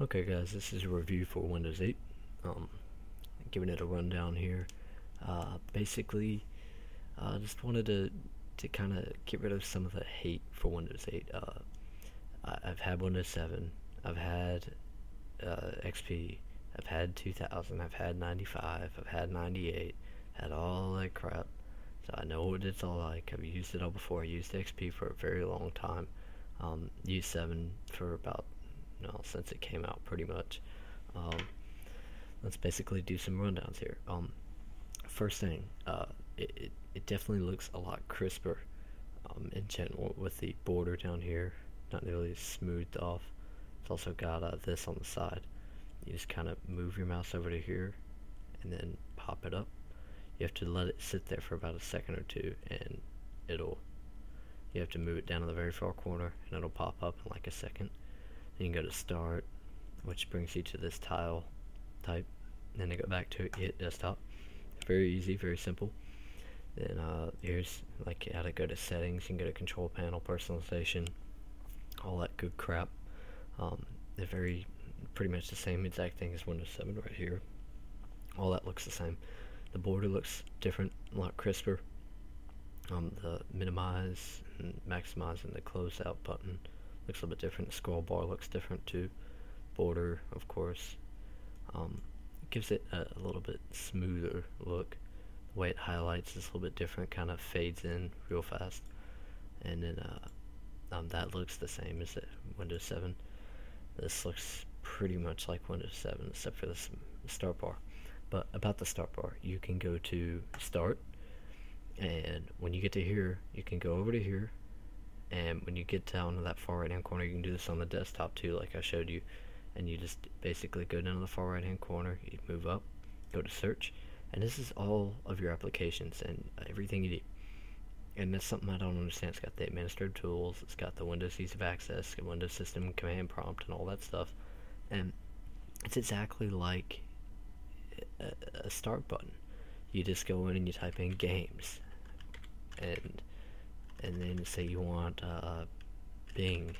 Okay guys, this is a review for Windows 8. Um, giving it a rundown here. Uh, basically, I uh, just wanted to to kind of get rid of some of the hate for Windows 8. Uh, I, have had Windows 7, I've had uh, XP, I've had 2000, I've had 95, I've had 98, had all that crap. So I know what it's all like. I've used it all before. I used XP for a very long time. Um, used 7 for about no, since it came out pretty much. Um, let's basically do some rundowns here. Um, first thing, uh, it, it, it, definitely looks a lot crisper um, in general with the border down here, not nearly smoothed off. It's also got uh, this on the side. You just kind of move your mouse over to here and then pop it up. You have to let it sit there for about a second or two and it'll you have to move it down to the very far corner and it'll pop up in like a second you can go to start, which brings you to this tile type. Then you go back to hit desktop. Very easy, very simple. Then uh, here's like how to go to settings. You can go to control panel, personalization, all that good crap. Um, they're very, pretty much the same exact thing as Windows 7 right here. All that looks the same. The border looks different, a lot crisper. Um, the minimize and maximize and the close out button looks a little bit different. The scroll bar looks different too. Border, of course, um, gives it a, a, little bit smoother look. The way it highlights is a little bit different, kind of fades in real fast. And then uh, um, that looks the same as Windows 7. This looks pretty much like Windows 7 except for this start bar. But about the start bar, you can go to Start, and when you get to here, you can go over to here, and when you get down to that far right hand corner you can do this on the desktop too like I showed you. And you just basically go down to the far right hand corner you move up go to search and this is all of your applications and everything you do and that's something I don't understand. It's got the administrative tools it's got the Windows ease of access Windows system command prompt and all that stuff. And it's exactly like a, a start button. You just go in and you type in games. And and then say you want uh, Bing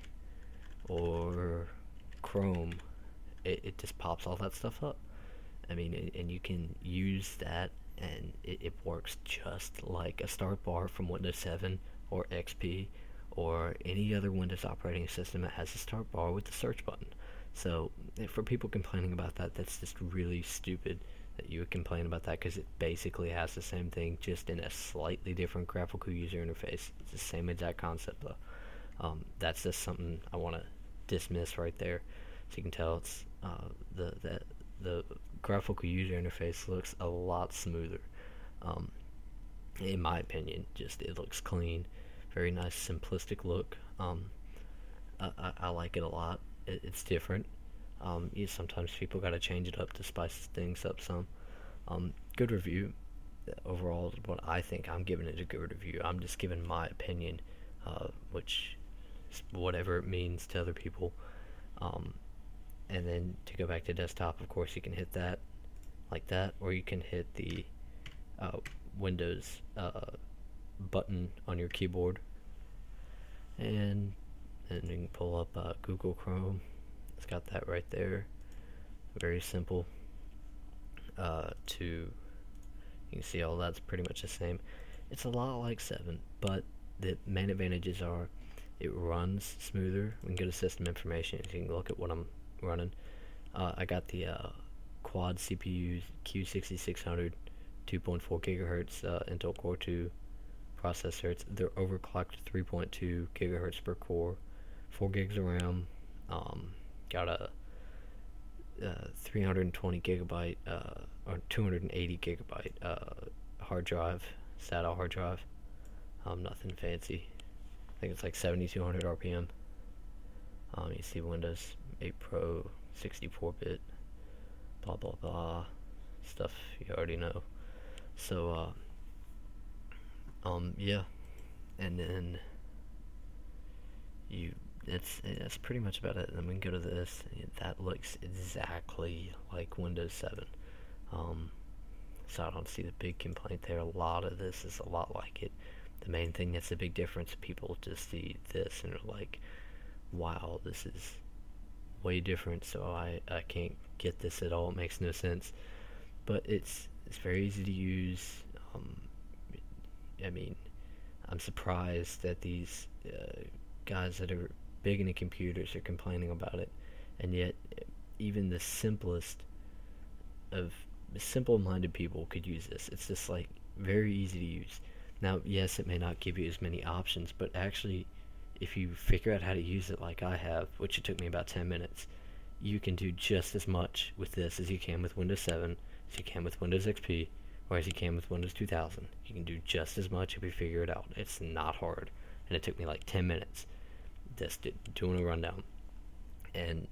or Chrome, it, it just pops all that stuff up. I mean, and you can use that, and it, it works just like a start bar from Windows 7 or XP or any other Windows operating system that has a start bar with the search button. So, for people complaining about that, that's just really stupid that you would complain about that because it basically has the same thing, just in a slightly different graphical user interface. It's the same exact concept, though. Um, that's just something I want to dismiss right there. So you can tell it's uh, the the the graphical user interface looks a lot smoother. Um, in my opinion, just it looks clean, very nice, simplistic look. Um, I, I, I, like it a lot. It, it's different. Um, yeah, sometimes people got to change it up to spice things up some. Um, good review. Overall, what I think, I'm giving it a good review. I'm just giving my opinion, uh, which whatever it means to other people. Um, and then to go back to desktop, of course, you can hit that like that, or you can hit the uh, Windows uh, button on your keyboard, and then you can pull up uh, Google Chrome it's got that right there. Very simple. Uh, to you can see all that's pretty much the same. It's a lot like 7, but the main advantages are it runs smoother. We can go to system information. You can look at what I'm running. Uh, I got the uh, quad CPU Q6600 2.4 gigahertz uh, Intel Core 2 processor. It's, they're overclocked 3.2 gigahertz per core, 4 gigs of RAM. Um, got a uh, 320 gigabyte uh, or 280 gigabyte uh, hard drive, SATA hard drive. Um, nothing fancy. I think it's like 7200 RPM. Um, you see Windows 8 Pro, 64-bit, blah blah blah, stuff you already know. So, uh, um, yeah, and then you that's that's pretty much about it. We can go to this. That looks exactly like Windows 7. Um, so I don't see the big complaint there. A lot of this is a lot like it. The main thing that's a big difference, people just see this and are like, wow, this is way different, so I, I can't get this at all. It makes no sense. But it's it's very easy to use. Um, I mean, I'm surprised that these uh, guys that are big into computers are complaining about it, and yet even the simplest of simple-minded people could use this. It's just like very easy to use. Now, yes, it may not give you as many options, but actually, if you figure out how to use it like I have, which it took me about 10 minutes, you can do just as much with this as you can with Windows 7, as you can with Windows XP, or as you can with Windows 2000. You can do just as much if you figure it out. It's not hard, and it took me like 10 minutes just doing a rundown. And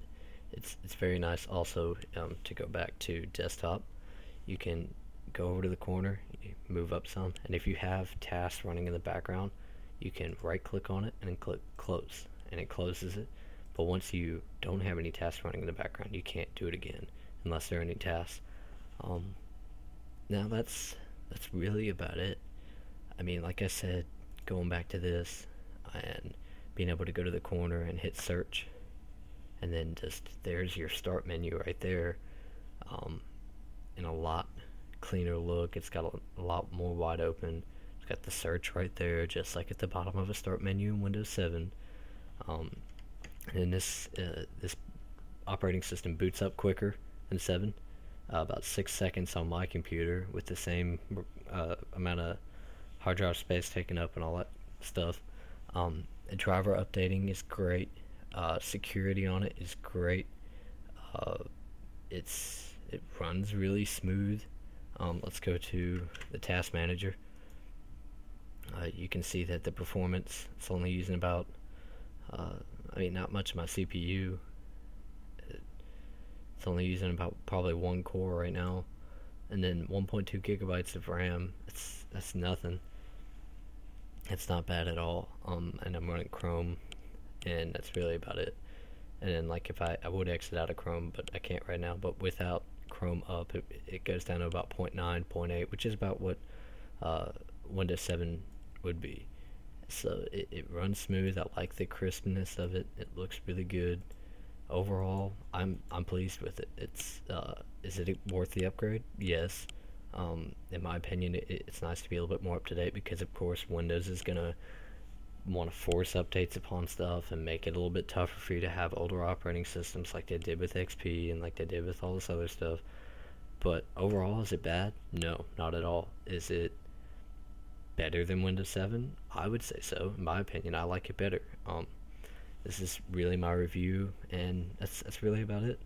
it's it's very nice also um, to go back to desktop. You can go over to the corner, move up some, and if you have tasks running in the background, you can right click on it and click close, and it closes it. But once you don't have any tasks running in the background, you can't do it again unless there are any tasks. Um, now that's that's really about it. I mean, like I said, going back to this and being able to go to the corner and hit search. And then just there's your start menu right there. Um, in a lot cleaner look. It's got a, a, lot more wide open. It's got the search right there just like at the bottom of a start menu in Windows 7 um, and this uh, this operating system boots up quicker than 7 uh, about 6 seconds on my computer with the same uh, amount of hard drive space taken up and all that stuff um, driver updating is great uh, security on it is great. Uh, it's it runs really smooth. Um, let's go to the task manager. Uh, you can see that the performance it's only using about uh, I mean not much of my CPU. It's only using about probably one core right now, and then 1.2 gigabytes of RAM. It's that's nothing. It's not bad at all. Um, and I'm running Chrome and that's really about it. And then like if I, I would exit out of Chrome, but I can't right now. But without Chrome up, it, it goes down to about 0 0.9, 0.8, which is about what uh, Windows 7 would be. So it, it runs smooth. I like the crispness of it. It looks really good. Overall, I'm I'm pleased with it. It's uh, is it worth the upgrade? Yes. Um, in my opinion, it, it's nice to be a little bit more up to date because, of course, Windows is gonna want to force updates upon stuff and make it a little bit tougher for you to have older operating systems like they did with XP and like they did with all this other stuff. But overall, is it bad? No, not at all. Is it better than Windows 7? I would say so. In my opinion, I like it better. Um, this is really my review, and that's that's really about it.